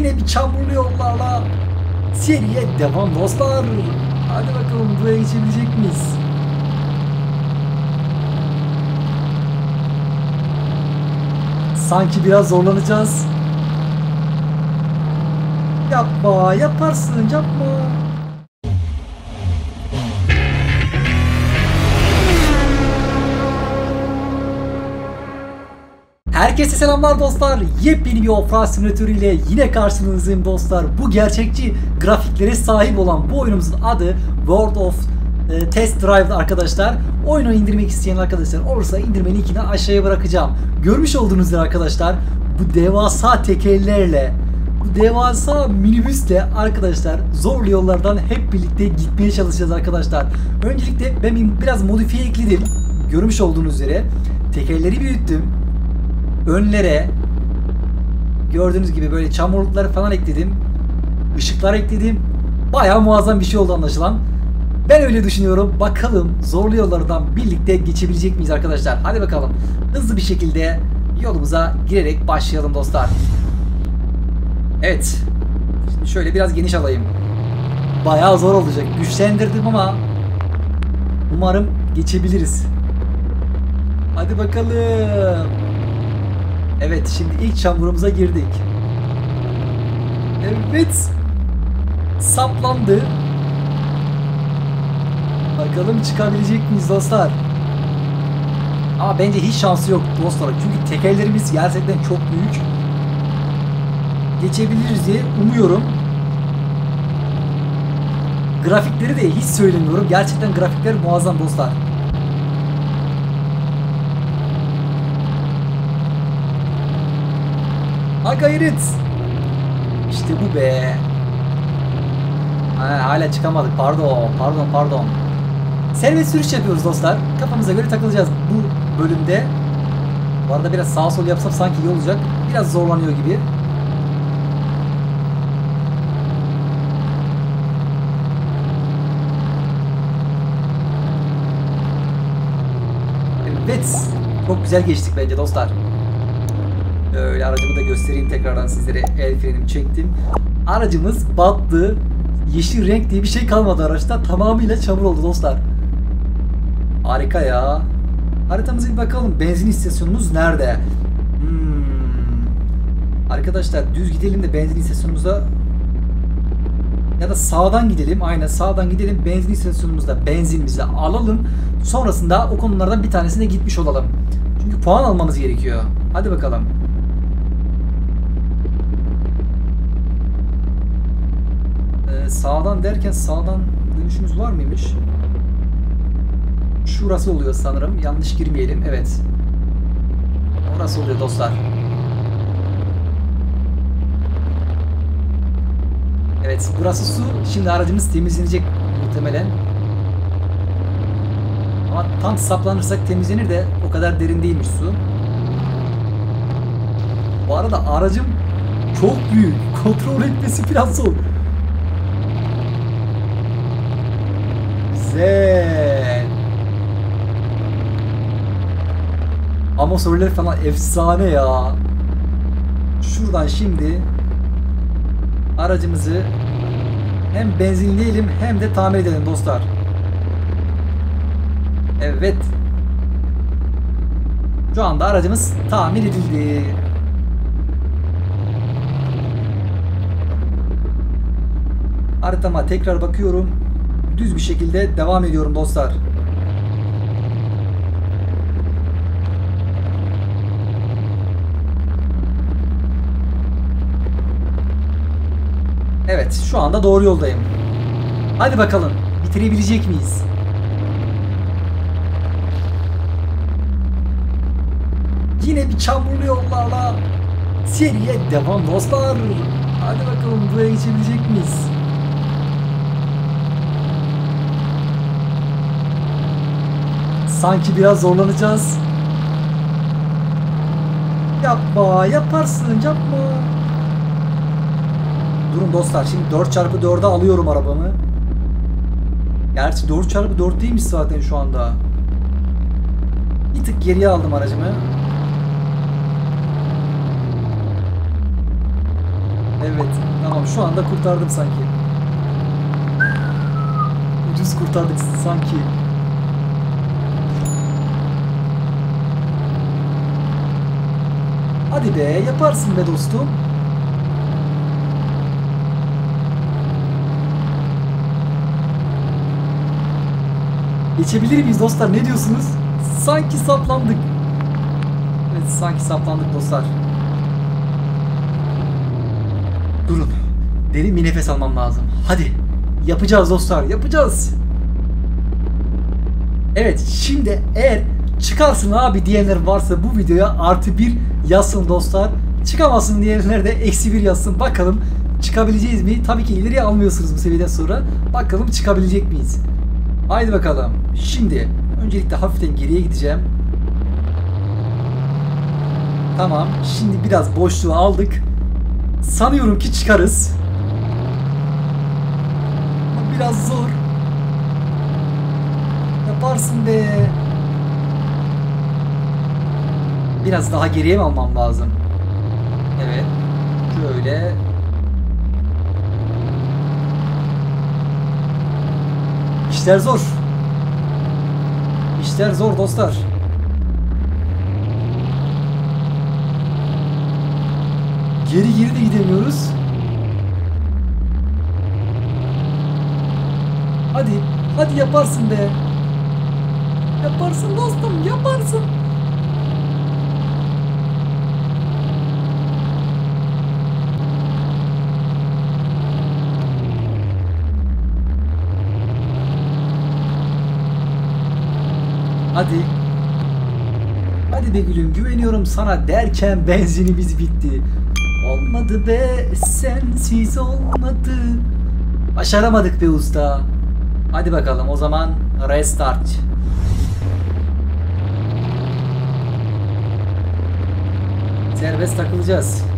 Yine bir çamurlu yollarla seriye devam dostlar. Hadi bakalım buraya geçebilecek miyiz? Sanki biraz zorlanacağız. Yapma, yaparsın, yapma. Herkese selamlar dostlar. Yepyeni bir Offroad simülatörü ile yine karşınızdayım dostlar. Bu gerçekçi grafiklere sahip olan bu oyunumuzun adı World of e, Test Drive arkadaşlar. Oyunu indirmek isteyen arkadaşlar olursa indirme linkini aşağıya bırakacağım. Görmüş olduğunuz üzere arkadaşlar bu devasa tekerlerle bu devasa minibüsle arkadaşlar zorlu yollardan hep birlikte gitmeye çalışacağız arkadaşlar. Öncelikle ben biraz modifiye ekledim. Görmüş olduğunuz üzere tekerleri büyüttüm önlere gördüğünüz gibi böyle çamurlukları falan ekledim. Işıklar ekledim. Bayağı muazzam bir şey oldu anlaşılan. Ben öyle düşünüyorum. Bakalım zorlu yollardan birlikte geçebilecek miyiz arkadaşlar? Hadi bakalım. Hızlı bir şekilde yolumuza girerek başlayalım dostlar. Evet. Şimdi şöyle biraz geniş alayım. Bayağı zor olacak. Güçlendirdim ama umarım geçebiliriz. Hadi bakalım. Evet şimdi ilk çamurumuza girdik. Evet. Saplandı. Bakalım çıkabilecek miyiz dostlar? Ama bence hiç şansı yok dostlar. Çünkü tekerlerimiz gerçekten çok büyük. Geçebiliriz diye umuyorum. Grafikleri de hiç söylemiyorum. Gerçekten grafikler muazzam dostlar. Ha gayret. İşte bu be. Ha, hala çıkamadık. Pardon, pardon, pardon. Serbest sürüş yapıyoruz dostlar. Kafamıza göre takılacağız bu bölümde. Bu arada biraz sağ sol yapsam sanki iyi olacak. Biraz zorlanıyor gibi. Evet. Çok güzel geçtik bence dostlar. Öyle aracımı da göstereyim tekrardan sizlere. El frenimi çektim. Aracımız battı. Yeşil renk diye bir şey kalmadı araçta. Tamamıyla çamur oldu dostlar. Harika ya. Haritamıza bir bakalım. Benzin istasyonumuz nerede? Hmm. Arkadaşlar düz gidelim de benzin istasyonumuza ya da sağdan gidelim. Aynen sağdan gidelim. Benzin istasyonumuzda benzinimizi alalım. Sonrasında o konulardan bir tanesine gitmiş olalım. Çünkü puan almamız gerekiyor. Hadi bakalım. Sağdan derken sağdan dönüşümüz var mıymış? Şurası oluyor sanırım. Yanlış girmeyelim. Evet. Orası oluyor dostlar. Evet burası su. Şimdi aracımız temizlenecek muhtemelen. Ama tam saplanırsak temizlenir de o kadar derin değilmiş su. Bu arada aracım çok büyük. Kontrol etmesi biraz zor. Güzel. Amosörler falan efsane ya. Şuradan şimdi aracımızı hem benzinleyelim hem de tamir edelim dostlar. Evet. Şu anda aracımız tamir edildi. Haritama tekrar bakıyorum düz bir şekilde devam ediyorum dostlar. Evet şu anda doğru yoldayım. Hadi bakalım bitirebilecek miyiz? Yine bir çamurlu yollarla seriye devam dostlar. Hadi bakalım buraya geçebilecek miyiz? Sanki biraz zorlanacağız. Yapma, yaparsın, yapma. Durun dostlar, şimdi 4x4'e alıyorum arabamı. Gerçi 4x4 değilmiş zaten şu anda. Bir tık geriye aldım aracımı. Evet. Tamam şu anda kurtardım sanki. Ucuz kurtardık sanki. Hadi be yaparsın be dostum. Geçebilir miyiz dostlar ne diyorsunuz? Sanki saplandık. Evet sanki saplandık dostlar. Durun. Derin bir nefes almam lazım. Hadi. Yapacağız dostlar. Yapacağız. Evet şimdi eğer çıkarsın abi diyenler varsa bu videoya artı bir yazsın dostlar. Çıkamazsın diyenler de eksi bir yazsın. Bakalım çıkabileceğiz mi? Tabii ki ileriye almıyorsunuz bu seviyeden sonra. Bakalım çıkabilecek miyiz? Haydi bakalım. Şimdi öncelikle hafiften geriye gideceğim. Tamam. Şimdi biraz boşluğu aldık. Sanıyorum ki çıkarız. Biraz zor. Yaparsın be. Biraz daha geriye mi almam lazım? Evet. Şöyle. İşler zor. İşler zor dostlar. Geri geri de gidemiyoruz. Hadi, hadi yaparsın be. Yaparsın dostum, yaparsın. Hadi. Hadi be gülüm güveniyorum sana derken benzinimiz bitti. Olmadı be sensiz olmadı. Başaramadık be usta. Hadi bakalım o zaman restart. Serbest takılacağız.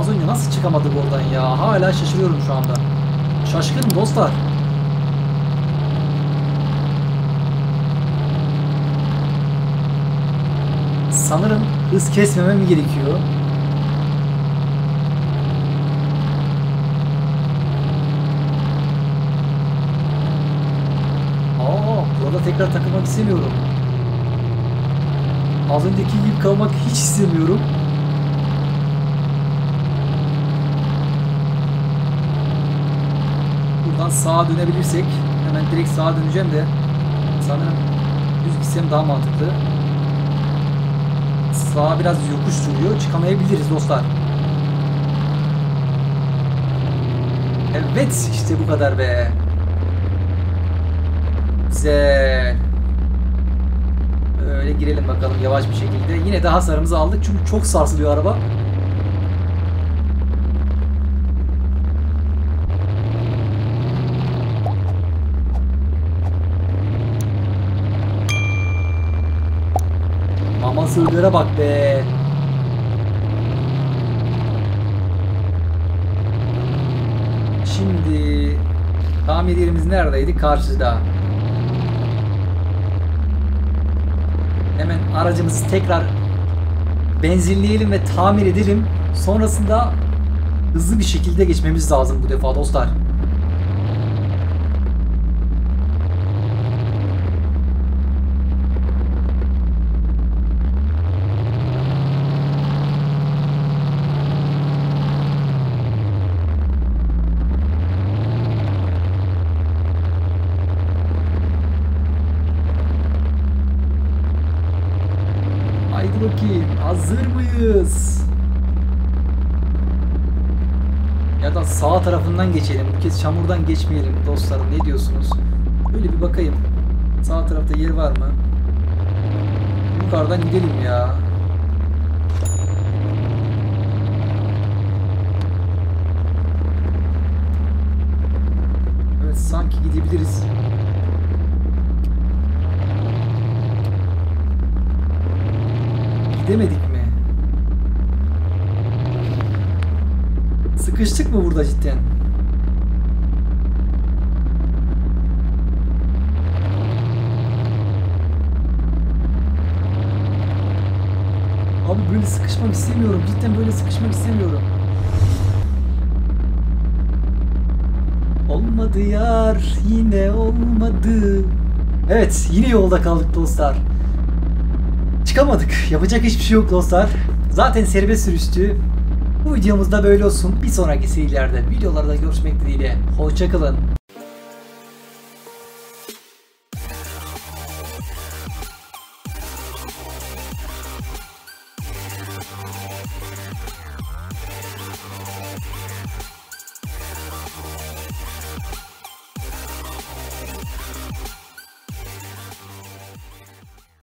Az önce nasıl çıkamadık oradan ya? Hala şaşırıyorum şu anda. Şaşkınım dostlar. Sanırım hız kesmemem gerekiyor. Aa, burada tekrar takılmak istemiyorum. Az önceki gibi kalmak hiç istemiyorum. Buradan sağa dönebilirsek hemen direkt sağa döneceğim de sanırım düz gitsem daha mantıklı. Sağa biraz yokuş duruyor. Çıkamayabiliriz dostlar. Evet işte bu kadar be. Güzel. Öyle girelim bakalım yavaş bir şekilde. Yine de hasarımızı aldık çünkü çok sarsılıyor araba. Sığırlara bak be. Şimdi tamir yerimiz neredeydi? Karşıda. Hemen aracımızı tekrar benzinleyelim ve tamir edelim. Sonrasında hızlı bir şekilde geçmemiz lazım bu defa dostlar. Haydi bakayım. Hazır mıyız? Ya da sağ tarafından geçelim. Bu kez çamurdan geçmeyelim dostlarım. Ne diyorsunuz? Böyle bir bakayım. Sağ tarafta yer var mı? Yukarıdan gidelim ya. Evet sanki gidebiliriz. demedik mi? Sıkıştık mı burada cidden? Abi böyle sıkışmak istemiyorum. Cidden böyle sıkışmak istemiyorum. Olmadı yar. Yine olmadı. Evet yine yolda kaldık dostlar. Çıkamadık. Yapacak hiçbir şey yok dostlar. Zaten serbest sürüştü. Bu videomuzda böyle olsun. Bir sonraki serilerde videolarda görüşmek dileğiyle. Hoşçakalın.